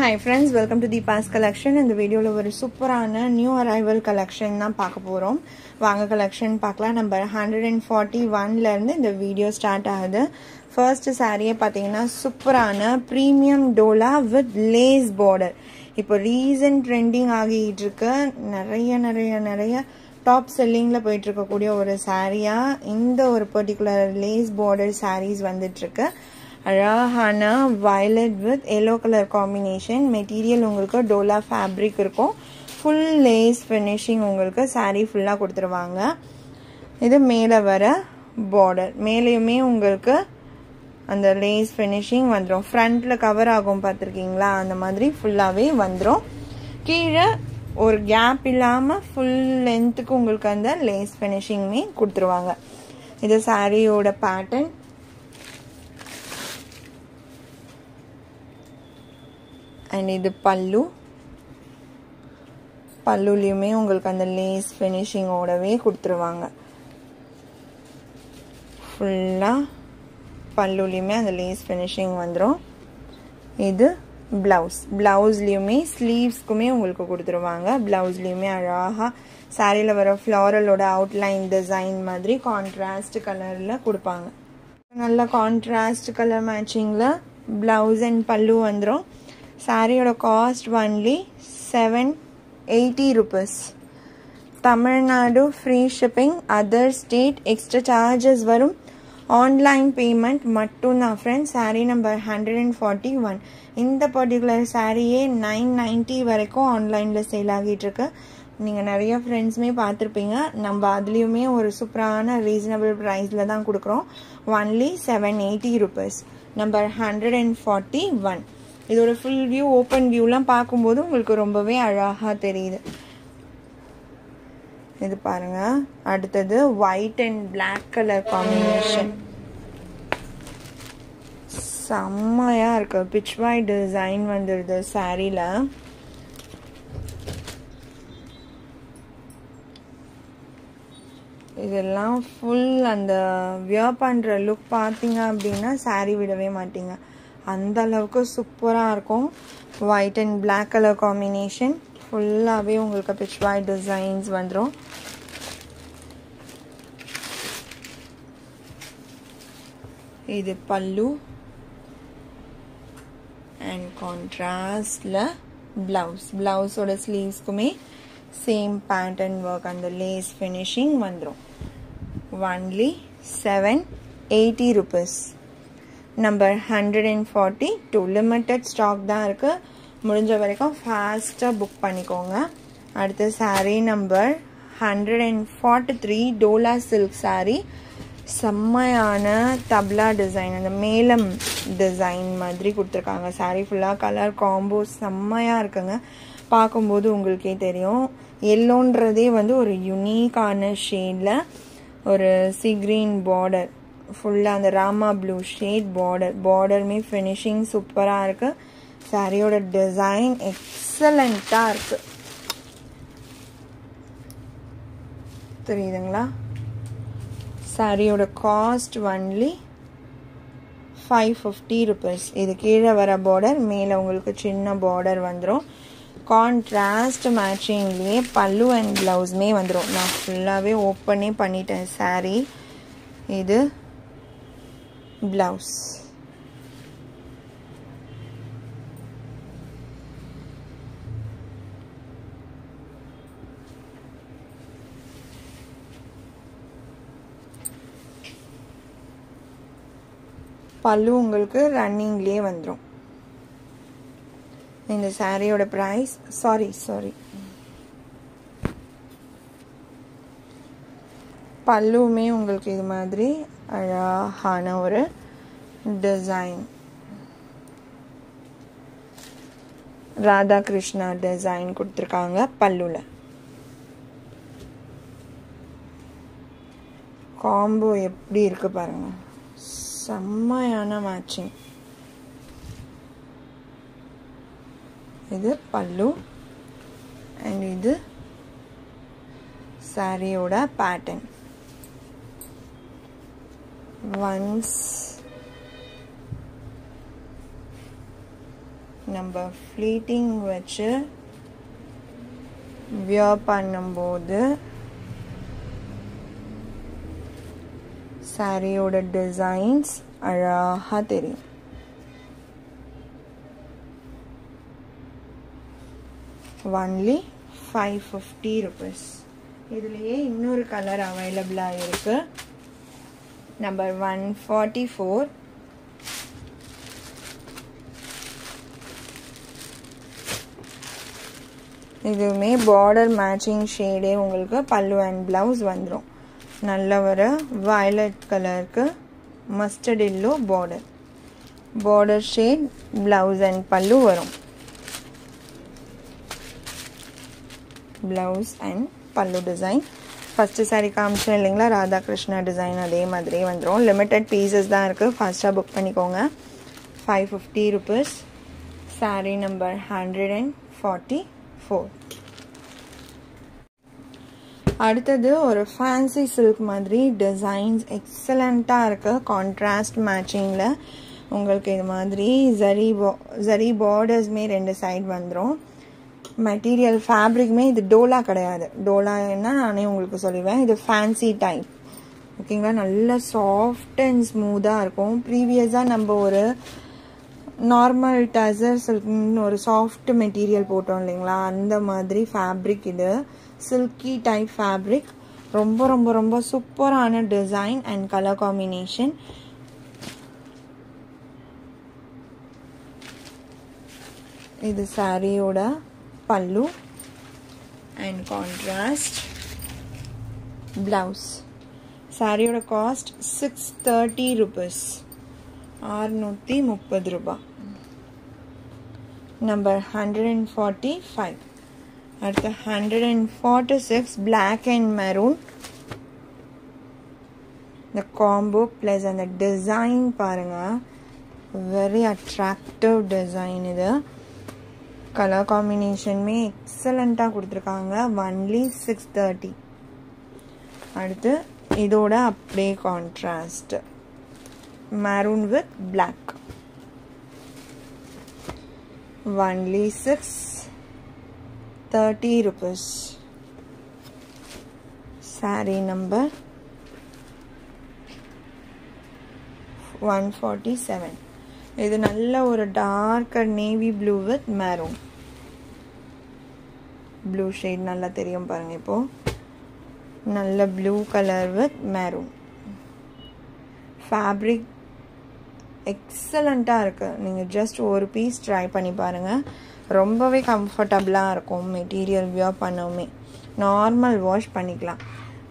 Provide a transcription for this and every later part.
Hi friends welcome to Deepa's collection இந்த வீடியோவில் ஒரு சூப்பரான நியூ அரைவல் கலெக்ஷன் தான் பார்க்க போகிறோம் வாங்க கலெக்ஷன் பார்க்கலாம். நம்பர் ஹண்ட்ரட் அண்ட் ஃபார்ட்டி ஒன்லேருந்து இந்த வீடியோ ஸ்டார்ட் ஆகுது. ஃபர்ஸ்ட் சாரியே பார்த்தீங்கன்னா சூப்பரான premium Dola with lace border இப்போ ரீசன்ட் ட்ரெண்டிங் ஆகிட்டு இருக்கு. நிறைய நிறைய நிறைய டாப் செல்லிங்கில் போயிட்டு இருக்கக்கூடிய ஒரு சாரியாக இந்த ஒரு பர்டிகுலர் லேஸ் பார்டர் சாரீஸ் வந்துட்டுருக்கு அழகான violet with yellow colour combination material உங்களுக்கு டோலா ஃபேப்ரிக் இருக்கும். ஃபுல் லேஸ் ஃபினிஷிங் உங்களுக்கு சாரீ ஃபுல்லாக கொடுத்துருவாங்க. இது மேலே வர பார்டர் மேலேயுமே உங்களுக்கு அந்த லேஸ் ஃபினிஷிங் வந்துடும் ஃப்ரண்ட்டில் கவர் ஆகும் பார்த்துருக்கீங்களா? அந்த மாதிரி ஃபுல்லாகவே வந்துடும் கீழே ஒரு கேப் இல்லாமல் ஃபுல் லென்த்துக்கு உங்களுக்கு அந்த லேஸ் ஃபினிஷிங்குமே கொடுத்துருவாங்க. இது சாரியோட பேட்டர்ன் அண்ட் இது பல்லு. பல்லுலேயுமே உங்களுக்கு அந்த லேஸ் ஃபினிஷிங்கோடவே கொடுத்துருவாங்க. ஃபுல்லாக பல்லுலேயுமே அந்த லேஸ் ஃபினிஷிங் வந்துடும் இது ப்ளவுஸ் ப்ளவுஸ்லேயுமே ஸ்லீவ்ஸ்க்குமே உங்களுக்கு கொடுத்துருவாங்க. ப்ளவுஸ்லேயுமே அழகாக சாரியில் வர ஃப்ளாரலோட அவுட்லைன் டிசைன் மாதிரி கான்ட்ராஸ்ட் கலரில் கொடுப்பாங்க. நல்ல கான்ட்ராஸ்ட் கலர் மேட்சிங்கில் ப்ளவுஸ் அண்ட் பல்லு வந்துடும் சாரியோட cost only seven eighty rupees Tamil Nadu free shipping other state extra charges வரும். ஆன்லைன் பேமெண்ட் மட்டும்தான் friends sari number hundred and forty one இந்த பர்டிகுலர் சாரியே நைன் நைன்ட்டி வரைக்கும் ஆன்லைனில் சேல் ஆகிட்டுருக்கு நீங்கள் நிறைய ஃப்ரெண்ட்ஸுமே பார்த்துருப்பீங்க. நம்ம அதுலேயுமே ஒரு சூப்பரான ரீசனபிள் ப்ரைஸில் தான் கொடுக்குறோம். Only seven eighty rupees number hundred and forty one இதோட ஃபுல் வியூ ஓப்பன் வியூலாம் பார்க்கும்போது உங்களுக்கு ரொம்பவே அழகாக தெரியுது. இது பாருங்க. அடுத்தது white and black colour combination செம்மையா இருக்கு. பிச் ஒயிட் டிசைன் வந்துடுது சாரியில் இதெல்லாம் ஃபுல் அந்த வியர் பண்ணுற லுக் பார்த்தீங்க அப்படின்னா சாரி விடவே மாட்டீங்க. அந்த அளவுக்கு சூப்பராக இருக்கும் white and black colour combination ஃபுல்லாகவே உங்களுக்கு பிச் ஒயிட் டிசைன்ஸ் வந்துடும் இது பல்லு அண்ட் கான்ட்ராஸ்டில் ப்ளவுஸ் ப்ளவுஸோட ஸ்லீவ்ஸ்க்குமே சேம் பேட்டர்ன் ஒர்க் அந்த லேஸ் ஃபினிஷிங் வந்துடும் only seven eighty rupees number hundred and forty two limited stock தான் இருக்குது முடிஞ்ச வரைக்கும் ஃபாஸ்ட்டாக புக் பண்ணிக்கோங்க. அடுத்த sari number hundred and forty three Dola silk sari செம்மையான தப்லா டிசைன் அந்த மேலம் டிசைன் மாதிரி கொடுத்துருக்காங்க. சாரீ ஃபுல்லாக கலர் காம்போ செம்மையாக இருக்குங்க. பார்க்கும்போது உங்களுக்கே தெரியும். எல்லோன்றதே வந்து ஒரு யுனீக்கான ஷேடில் ஒரு சி கிரீன் பார்டர் ஃபுல்லாக அந்த ராமா ப்ளூ ஷேட் பார்டர் பார்டருமே ஃபினிஷிங் சூப்பராக இருக்குது சாரியோட டிசைன் எக்ஸலண்ட்டாக இருக்குது தெரியுதுங்களா? சாரியோட cost only five fifty rupees இது கீழே வர பார்டர் மேலே உங்களுக்கு சின்ன பார்டர் வந்துடும் கான்ட்ராஸ்ட் மேட்சிங்லேயே பல்லு அண்ட் ப்ளவுஸுமே வந்துடும் நான் ஃபுல்லாகவே ஓப்பனே பண்ணிட்டேன் சாரீ இது ப்ளவுஸ் பல்லு உங்களுக்கு ரன்னிங்லேயே வந்துடும் இந்த சாரியோட ப்ரைஸ் சாரி சாரி பல்லுமே உங்களுக்கு இது மாதிரி அழகான ஒரு டிசைன் ராதா கிருஷ்ணா டிசைன் கொடுத்துருக்காங்க பல்லுவில் காம்போ எப்படி இருக்கு பாருங்க. செம்மையான மேட்சிங் இது பல்லு அண்ட் இது சாரியோட பேட்டர்ன் ஒன்ஸ் நம்ம ஃப்ளீட்டிங் வச்சு வியர் பண்ணும்போது சாரியோட டிசைன்ஸ் அழகாக தெரியும். ஒன்லி ஃபைவ் ஃபிஃப்டி ருபீஸ் இதுலேயே இன்னொரு கலர் அவைலபிளாக இருக்குது நம்பர் ஒன் ஃபார்ட்டி ஃபோர் இதுவுமே பார்டர் மேட்சிங் ஷேடே உங்களுக்கு பல்லு அண்ட் ப்ளவுஸ் வந்துடும் நல்ல ஒரு வயலட் கலருக்கு mustard yellow border border shade blouse and pallu வரும். Blouse and pallu design first sari காமிச்சேன் இல்லைங்களா? ராதாகிருஷ்ணா டிசைன் அதே மாதிரியே வந்துடும் லிமிட்டட் பீசஸ் தான் இருக்குது ஃபாஸ்ட்டாக புக் பண்ணிக்கோங்க. Five fifty rupees sari number hundred and forty four அடுத்தது ஒரு ஃபேன்சி சில்க் மாதிரி டிசைன்ஸ் எக்ஸலண்ட்டாக இருக்குது கான்ட்ராஸ்ட் மேட்சிங்கில் உங்களுக்கு இது மாதிரி ஜரி பா ஜரி பார்டர்ஸ்மே ரெண்டு சைடு வந்துடும் மெட்டீரியல் ஃபேப்ரிக்குமே இது டோலா கிடையாது. டோலான்னா நானே உங்களுக்கு சொல்லுவேன் இது ஃபேன்சி டைப் ஓகேங்களா நல்ல சாஃப்ட் அண்ட் ஸ்மூத்தாக இருக்கும். ப்ரீவியஸாக நம்ம ஒரு நார்மல் டசர் சில்க்னு ஒரு சாஃப்ட் மெட்டீரியல் போட்டோம் இல்லைங்களா? அந்த மாதிரி ஃபேப்ரிக் இது. சில்கி டைப் ஃபேப்ரிக் ரொம்ப ரொம்ப ரொம்ப சூப்பரான டிசைன் அண்ட் கலர் காம்பினேஷன் இது சாரியோட பல்லு அண்ட் கான்ட்ராஸ்ட் ப்ளவுஸ் சாரியோட காஸ்ட் சிக்ஸ் தேர்ட்டி ருபீஸ் ஆறுநூற்றி முப்பது ரூபா number hundred and forty five அடுத்து hundred and forty six black and maroon இந்த காம்போ ப்ளஸ் அந்த டிசைன் பாருங்கள் வெரி அட்ராக்டிவ் டிசைன் இது கலர் காம்பினேஷனுமே எக்ஸலண்ட்டாக கொடுத்துருக்காங்க. ஒன்லி சிக்ஸ் தேர்ட்டி அடுத்து இதோட அப்படியே contrast maroon with black only six thirty rupees sari number one forty seven இது நல்ல ஒரு darker navy blue with maroon blue shade நல்லா தெரியும் பாருங்க இப்போ. நல்ல blue colour with maroon fabric எக்ஸலண்ட்டாக இருக்குது நீங்கள் ஜஸ்ட் ஒரு பீஸ் ட்ரை பண்ணி பாருங்கள் ரொம்பவே கம்ஃபர்டபுளாக இருக்கும். மெட்டீரியல் வியர் பண்ணவுமே. நார்மல் வாஷ் பண்ணிக்கலாம்.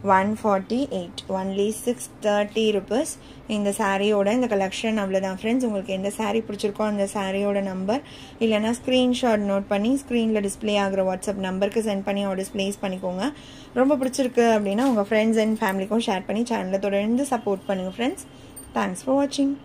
One forty eight only six thirty rupees இந்த சாரியோட இந்த கலெக்ஷன் அவ்வளோதான் ஃப்ரெண்ட்ஸ் உங்களுக்கு எந்த சாரீ பிடிச்சிருக்கோ அந்த சாரியோட நம்பர் இல்லைனா ஸ்க்ரீன்ஷாட் நோட் பண்ணி ஸ்க்ரீனில் டிஸ்பிளே ஆகிற வாட்ஸ்அப் நம்பருக்கு சென்ட் பண்ணி ஆர்டர்ஸ் ப்ளேஸ் பண்ணிக்கோங்க. ரொம்ப பிடிச்சிருக்கு அப்படின்னா உங்கள் ஃப்ரெண்ட்ஸ் அண்ட் ஃபேமிலிக்கும் ஷேர் பண்ணி சேனலை தொடர்ந்து சப்போர்ட் பண்ணுங்கள் ஃப்ரெண்ட்ஸ் தேங்க்ஸ் ஃபார் வாட்சிங்